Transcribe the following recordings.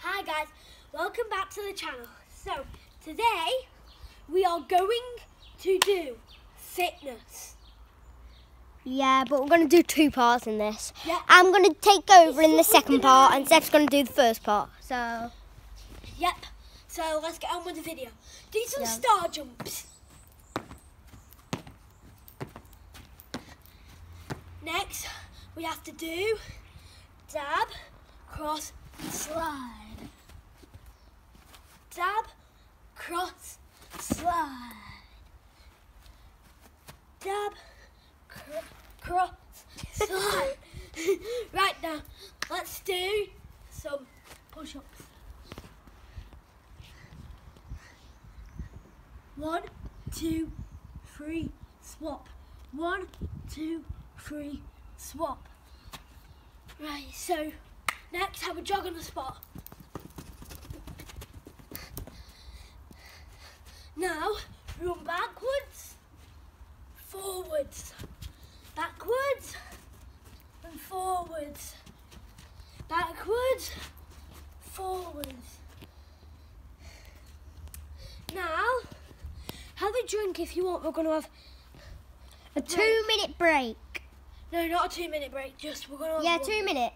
Hi guys, welcome back to the channel. So today we are going to do fitness. Yeah, but we're going to do two parts in this. Yeah. I'm going to take over in the second part and Seth's going to do the first part. So, Yep. So let's get on with the video. Do some Yeah. star jumps. Next, we have to do dab, cross, slide. Dab, cross, slide. Dab, cr- cross, right now, let's do some push-ups. One, two, three, swap. One, two, three, swap. Right, so next have a jog on the spot. Now run backwards, forwards, backwards, and forwards, backwards, forwards. Now, have a drink if you want. We're going to have a two minute break. no, not a two minute break. Just we're going to have Yeah, two minute.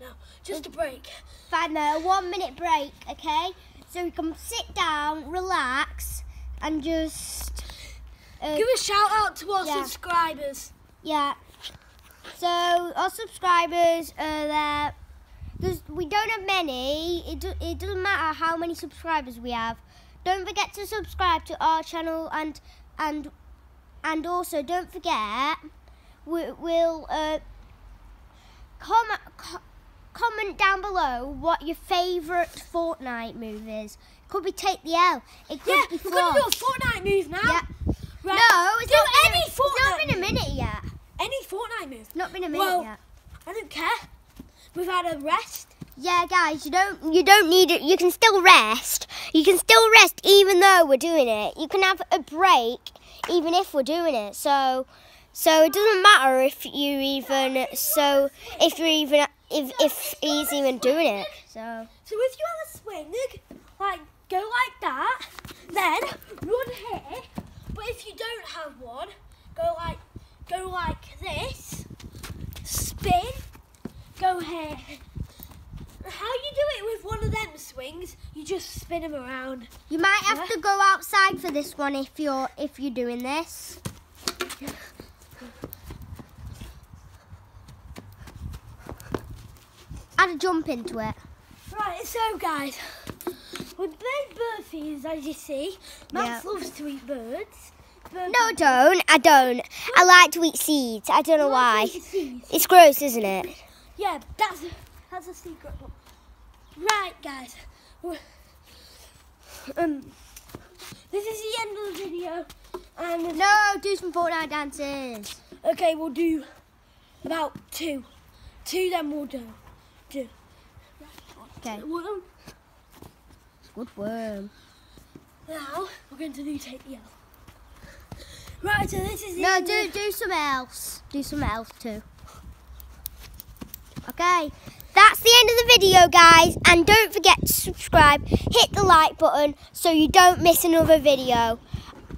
No, just a break. Fine, no, one minute break, okay? So we can sit down, relax, and just. Uh, Give a shout out to our Yeah. subscribers. Yeah. So our subscribers are there. There's, we don't have many. It, do, it doesn't matter how many subscribers we have. Don't forget to subscribe to our channel and and and also don't forget we, we'll uh, comment co- comment down below what your favourite Fortnite move is. Could be Take the L. It could Yeah, be we're to do a Fortnite move now. Yeah. Right. No, it's do not been any a, It's not Fortnite been a minute yet. Any Fortnite move. Not been a minute Well, yet. I don't care. We've had a rest. Yeah, guys, you don't you don't need it. You can still rest. You can still rest even though we're doing it. You can have a break even if we're doing it. So so it doesn't matter if you even so if you're even if if he's even doing it. So So if you have a swing, like go like that, then run here. But if you don't have one, go like go like this, spin, go here. How you do it with one of them swings? You just spin them around. you might have Yeah. to go outside for this one if you're if you're doing this. Add a jump into it. Right, so guys, with bird bird feeders, as you see, Max Yeah. loves to eat birds. Bird No, I don't. I don't. I like to eat seeds. I don't know why. It's gross, isn't it? Yeah, that's that's a secret. Right, guys. Um, this is the end of the video, and No, do some Fortnite dances. okay, we'll do about two, two. Then we'll do Two. Okay. One. Good worm. Now we're going to do take the L. Right, so this is the No, end do do some else. Do some else too. Okay. That's the end of the video, guys. And don't forget to subscribe. Hit the like button so you don't miss another video.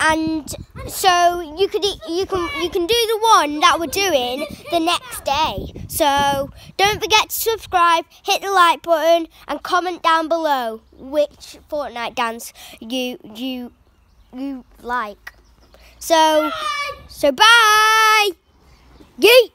And so you could you can you can do the one that we're doing the next day. So don't forget to subscribe, hit the like button, and comment down below which Fortnite dance you you you like. So so bye. Yeet.